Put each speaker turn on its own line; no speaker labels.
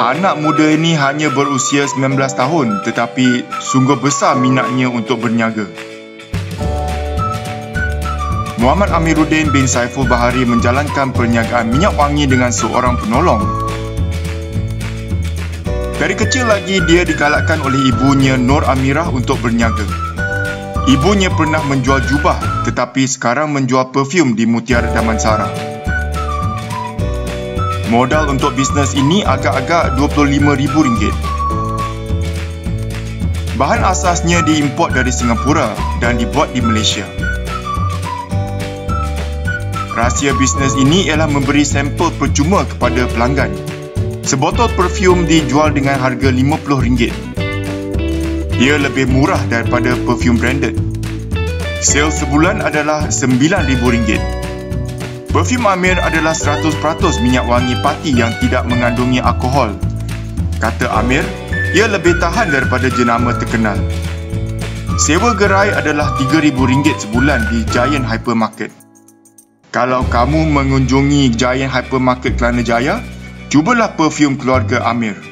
Anak muda ini hanya berusia 19 tahun tetapi sungguh besar minatnya untuk berniaga. Muhammad Amiruddin bin Saiful Bahari menjalankan perniagaan minyak wangi dengan seorang penolong. Dari kecil lagi dia digalakkan oleh ibunya Nur Amirah untuk berniaga. Ibunya pernah menjual jubah tetapi sekarang menjual perfume di Mutiara Damansara. Modal untuk bisnes ini agak-agak RM25,000. Bahan asasnya diimport dari Singapura dan dibuat di Malaysia. Rahsia bisnes ini ialah memberi sampel percuma kepada pelanggan. Sebotol perfume dijual dengan harga RM50. Ia lebih murah daripada perfume branded. Sale sebulan adalah RM9,000. Perfume Amir adalah 100% minyak wangi pati yang tidak mengandungi alkohol. Kata Amir, ia lebih tahan daripada jenama terkenal. Sewa gerai adalah RM3,000 sebulan di Giant Hypermarket. Kalau kamu mengunjungi Giant Hypermarket Kelana Jaya, cubalah perfume keluarga Amir.